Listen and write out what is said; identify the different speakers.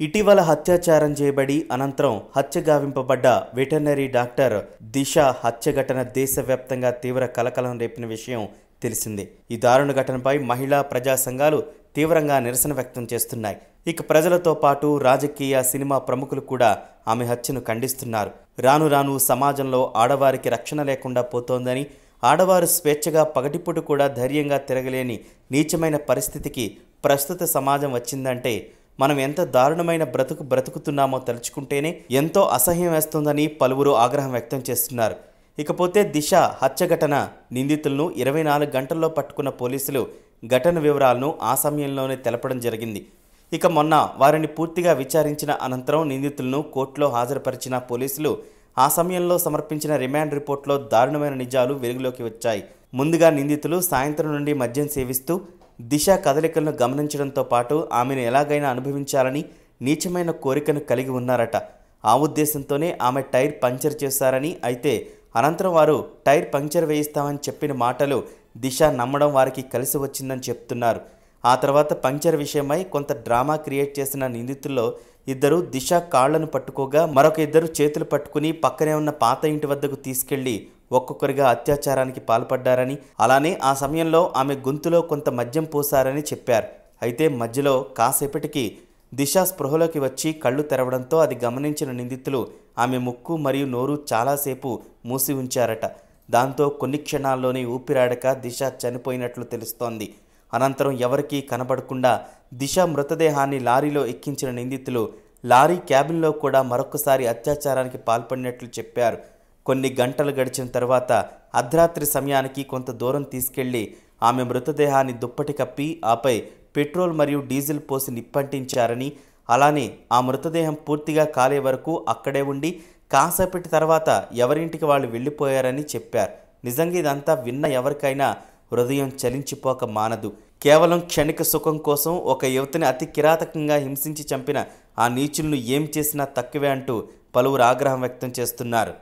Speaker 1: ఇటీవల హత్యాచారం చేయబడి అనంతరం హత్యగావింపబడ్డ వెటర్నరీ డాక్టర్ దిశ హత్య ఘటన దేశవ్యాప్తంగా తీవ్ర కలకలం రేపిన విషయం తెలిసిందే. ఈ దారుణ ఘటనపై మహిళా ప్రజా సంఘాలు తీవ్రంగా నిరసన వ్యక్తం చేస్తున్నాయి. ఇక ప్రజలతో పాటు రాజకీయ సినిమా ప్రముఖులు కూడా ఆమె హత్యను ఖండిస్తున్నారు. రాను రాను సమాజంలో ఆడవారికి రక్షణ లేకుండా పోతోందని ఆడవారు స్వేచ్ఛగా పగటిపూట కూడా ధైర్యంగా తిరగలేని నీచమైన పరిస్థితికి ప్రస్తుత సమాజం వచ్చిందంటే మనం ఎంత దారుణమైన బ్రతుకు బ్రతుకుతున్నామో తలుచుకుంటేనే ఎంతో అసహ్యం వేస్తోందని పలువురు ఆగ్రహం వ్యక్తం చేస్తున్నారు. ఇకపోతే దిశ హత్య ఘటన నిందితులను ఇరవై నాలుగు గంటల్లో పట్టుకున్న పోలీసులు ఘటన వివరాలను ఆ సమయంలోనే తెలపడం జరిగింది. ఇక మొన్న వారిని పూర్తిగా విచారించిన అనంతరం నిందితులను కోర్టులో హాజరుపరిచిన పోలీసులు ఆ సమయంలో సమర్పించిన రిమాండ్ రిపోర్ట్లో దారుణమైన నిజాలు వెలుగులోకి వచ్చాయి. ముందుగా నిందితులు సాయంత్రం నుండి మద్యం సేవిస్తూ దిశ కదలికలను గమనించడంతో పాటు ఆమెను ఎలాగైనా అనుభవించాలని నీచమైన కోరికను కలిగి ఉన్నారట. ఆ ఉద్దేశంతోనే ఆమె టైర్ పంక్చర్ చేశారని అయితే అనంతరం వారు టైర్ పంక్చర్ వేయిస్తామని చెప్పిన మాటలు దిశ నమ్మడం వారికి కలిసి వచ్చిందని చెప్తున్నారు. ఆ తర్వాత పంక్చర్ విషయమై కొంత డ్రామా క్రియేట్ చేసిన నిందితుల్లో ఇద్దరు దిశ కాళ్ళను పట్టుకోగా మరొక ఇద్దరు చేతులు పట్టుకుని పక్కనే ఉన్న పాత ఇంటి వద్దకు తీసుకెళ్ళి ఒక్కొక్కరిగా అత్యాచారానికి పాల్పడ్డారని అలానే ఆ సమయంలో ఆమె గొంతులో కొంత మద్యం పోసారని చెప్పారు. అయితే మధ్యలో కాసేపటికి దిశ స్పృహలోకి వచ్చి కళ్ళు తెరవడంతో అది గమనించిన నిందితులు ఆమె ముక్కు మరియు నోరు చాలాసేపు మూసి ఉంచారట. దాంతో కొన్ని క్షణాల్లోనే ఊపిరాడక దిశ చనిపోయినట్లు తెలుస్తోంది. అనంతరం ఎవరికీ కనబడకుండా దిశ మృతదేహాన్ని లారీలో ఎక్కించిన నిందితులు లారీ క్యాబిన్లో కూడా మరొకసారి అత్యాచారానికి పాల్పడినట్లు చెప్పారు. కొన్ని గంటలు గడిచిన తర్వాత అర్ధరాత్రి సమయానికి కొంత దూరం తీసుకెళ్ళి ఆమె మృతదేహాన్ని దుప్పటి కప్పి ఆపై పెట్రోల్ మరియు డీజిల్ పోసి నిప్పంటించారని అలానే ఆ మృతదేహం పూర్తిగా కాలే వరకు అక్కడే ఉండి కాసేపటి తర్వాత ఎవరింటికి వాళ్ళు వెళ్ళిపోయారని చెప్పారు. నిజంగా ఇదంతా విన్న ఎవరికైనా హృదయం చలించిపోక మానదు. కేవలం క్షణిక సుఖం కోసం ఒక యువతిని అతి కిరాతకంగా హింసించి చంపిన ఆ నీచులను ఏం చేసినా తక్కువే అంటూ పలువురు ఆగ్రహం వ్యక్తం చేస్తున్నారు.